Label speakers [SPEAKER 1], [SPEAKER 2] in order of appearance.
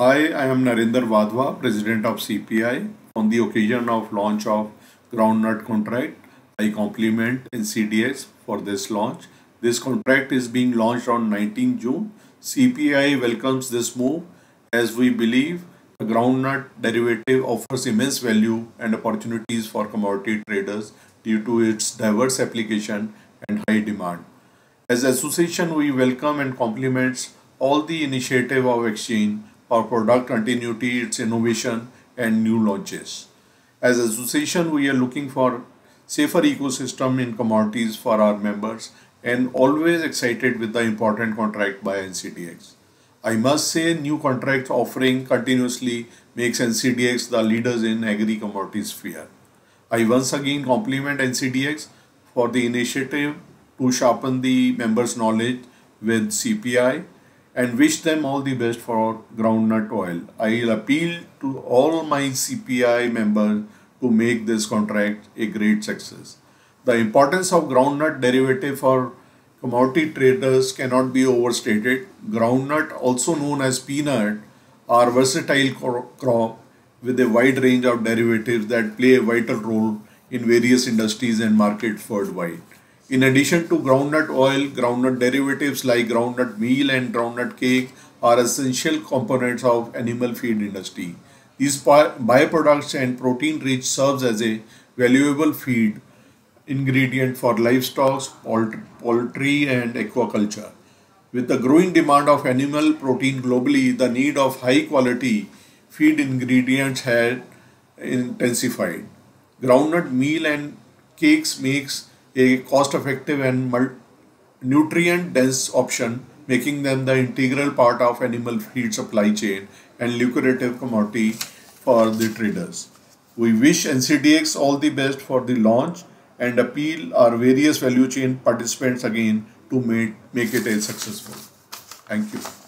[SPEAKER 1] Hi, I am Narinder Wadhwa, President of CPAI. On the occasion of launch of groundnut contract, I compliment NCDEX for this launch. This contract is being launched on 19 June. CPAI welcomes this move as we believe the groundnut derivative offers immense value and opportunities for commodity traders due to its diverse application and high demand. As association, we welcome and compliments all the initiative of exchange for product continuity, its innovation and new launches. As association, we are looking for safer ecosystem in commodities for our members and always excited with the important contract by NCDEX. I must say new contract offering continuously makes NCDEX the leaders in agri commodity sphere. I once again compliment NCDEX for the initiative to sharpen the members' knowledge with CPAI and wish them all the best for groundnut oil. I'll appeal to all my CPAI members to make this contract a great success. The importance of groundnut derivative for commodity traders cannot be overstated. Groundnut, also known as peanut, are versatile crop with a wide range of derivatives that play a vital role in various industries and markets worldwide. In addition to groundnut oil, groundnut derivatives like groundnut meal and groundnut cake are essential components of animal feed industry. These byproducts and protein rich serves as a valuable feed ingredient for livestock, poultry and aquaculture. With the growing demand of animal protein globally, the need of high quality feed ingredients had intensified. Groundnut meal and cakes makes a cost-effective and nutrient-dense option, making them the integral part of animal feed supply chain and lucrative commodity for the traders. We wish NCDEX all the best for the launch and appeal our various value chain participants again to make, make it a successful. Thank you.